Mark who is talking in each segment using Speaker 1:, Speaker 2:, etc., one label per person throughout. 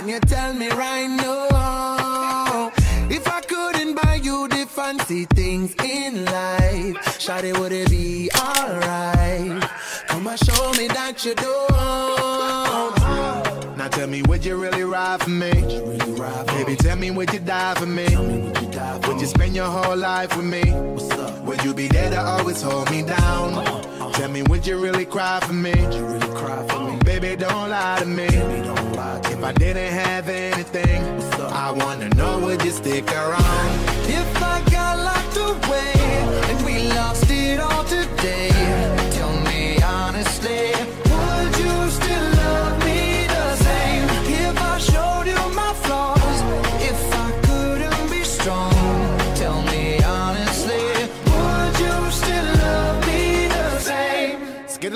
Speaker 1: Can you tell me right now? If I couldn't buy you the fancy things in life, Shawty, would it be alright? Come and show me that you don't. Now tell me, would you really ride for me? Baby, tell me, would you die for me? Would you spend your whole life with me? Would you be there to always hold me down? Tell me, would you really cry for me? Baby, don't lie to me. If I didn't have anything, I wanna know, would you stick around? If I got locked away and we lost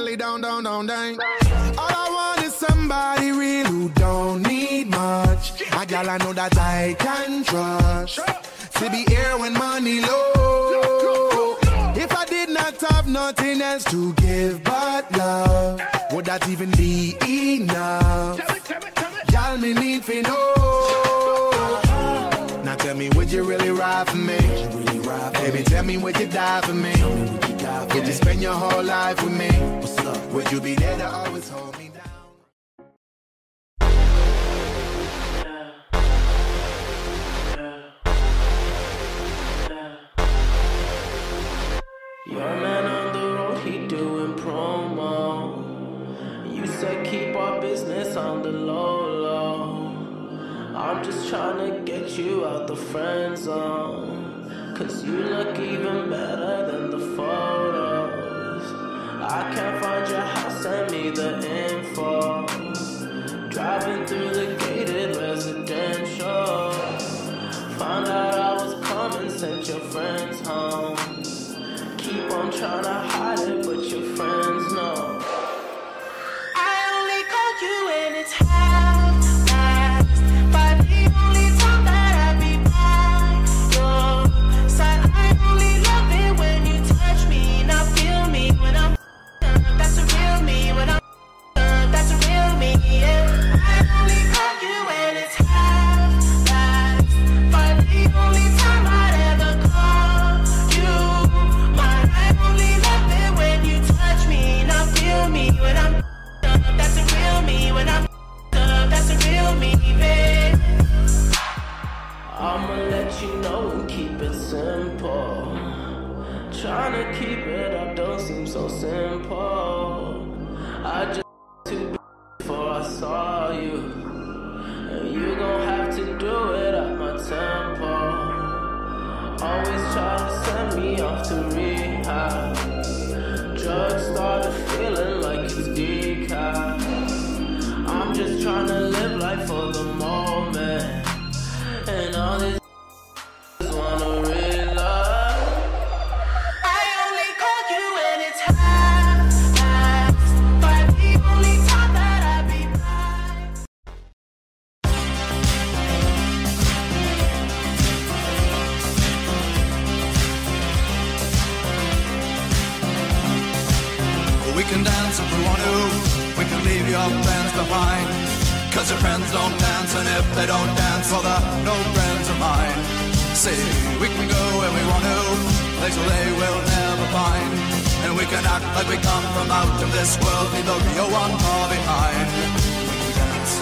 Speaker 1: Skiddly down, down, down, down. All I want is somebody real who don't need much. A gal I know that I can trust. To be here when money low. If I did not have nothing else to give but love, would that even be enough? Y'all me need for know. Now tell me, would you really ride for me? Baby, tell me, would you die for me? Would you spend your whole life with me? What's up? Would you be there to always hold me down?
Speaker 2: Your man on the road, he doing promo. You said keep our business on the low low. I'm just trying to get you out the friend zone. Cause you look even better than the photos. I can't find your house, send me the info. Driving through the gated residential. Found out I was coming, sent your friends home. Keep on trying Let you know and keep it simple. Trying to keep it up don't seem so simple. I just
Speaker 3: don't dance, and if they don't dance, well, they're no friends of mine. See, we can go where we want to, places they will never find. And we can act like we come from out of this world, leave the real one far behind. We dance.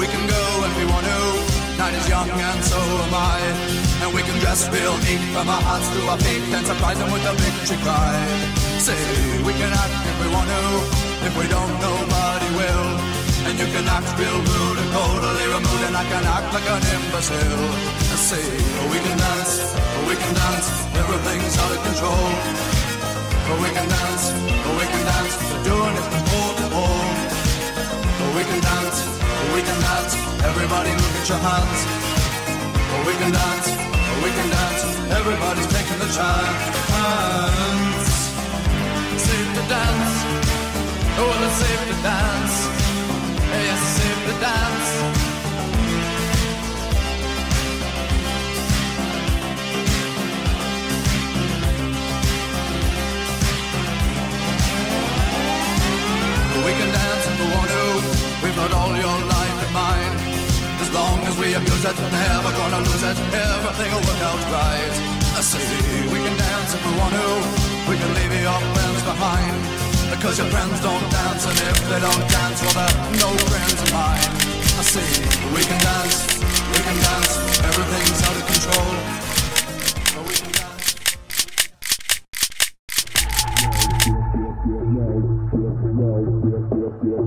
Speaker 3: We can go when we want to. Night is young and so am I. We can dress real neat from our hearts to our feet and surprise them with a victory cry. Say, we can act if we want to. If we don't, nobody will. And you can act real rude and totally removed, and I can act like an imbecile. I say, we can dance, we can dance, everything's out of control. We can dance, we can dance, we're doing it from pole to pole. We can dance, we can dance. Everybody look at your hands. We can dance, Chance. Save the dance, oh, let's save the dance. Yes, save the dance. We can dance if we want to. We've got all your life in mind. As long as we abuse it, never gonna lose it. Everything'll work out right. Say we can dance if we want to. We can leave your friends behind. Because your friends don't dance, and if they don't dance, well, they're no friends of mine. I say we can dance, we can dance. Everything's out of control. But we can dance.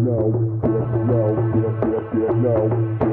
Speaker 4: no, no, no, no, no, no.